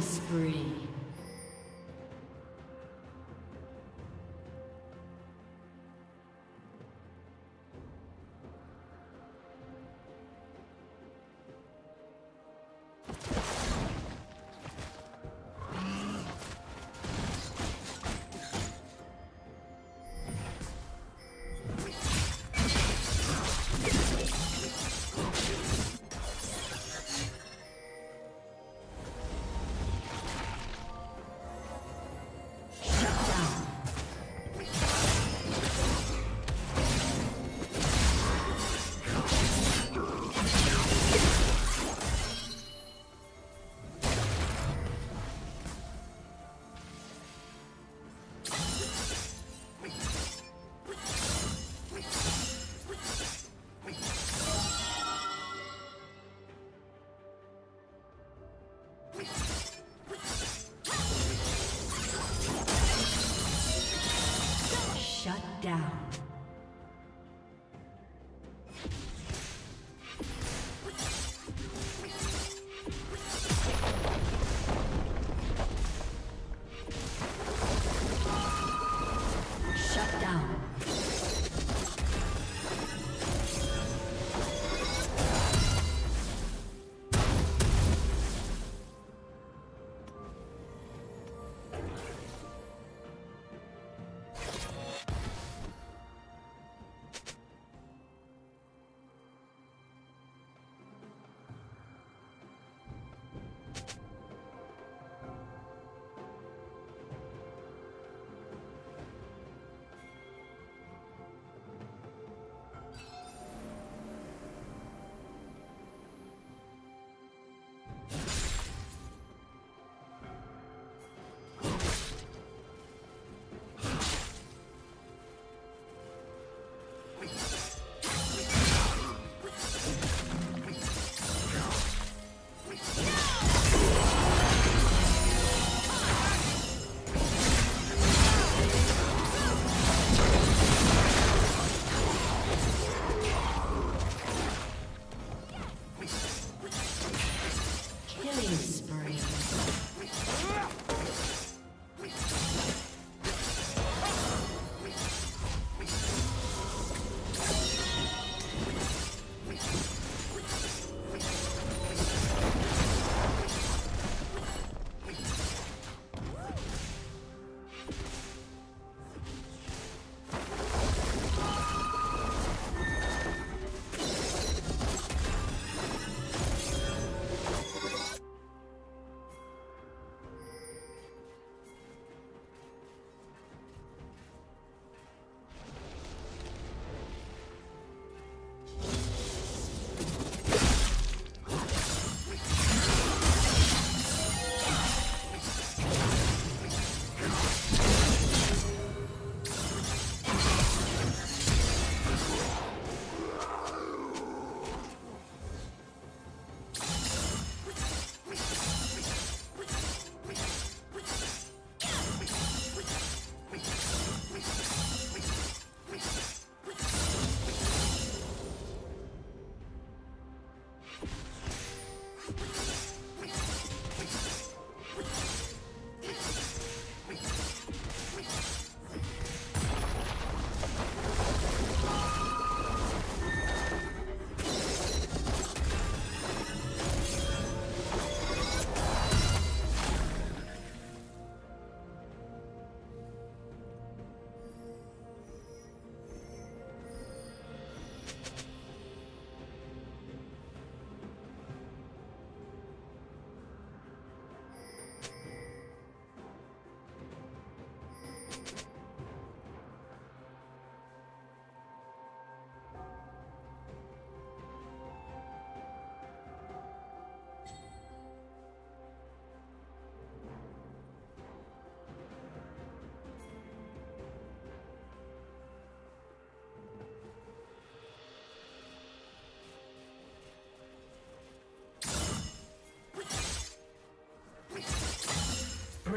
Killing spree.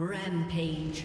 Rampage.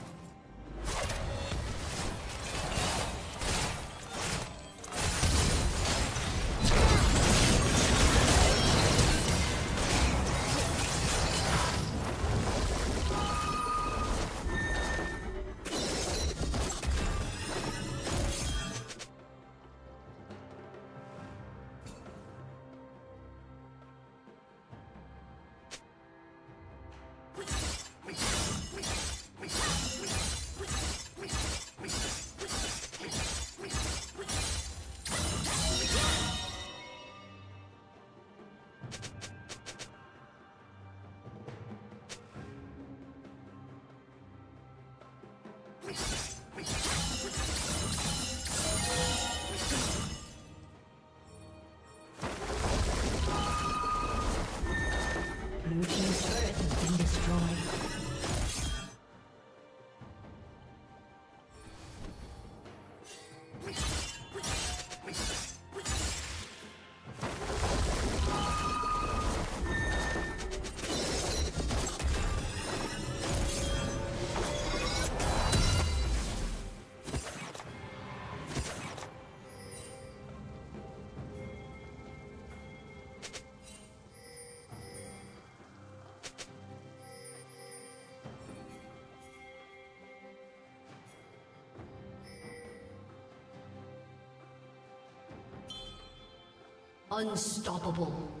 Unstoppable.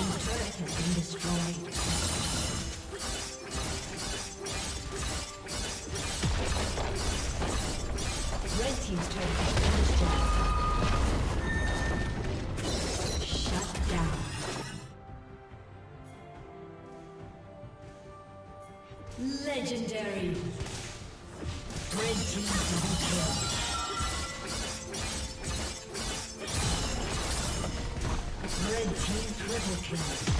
Team's turret has been destroyed. Red team's turret has been destroyed. Shut down. Legendary. Red team double kill. Triple kill.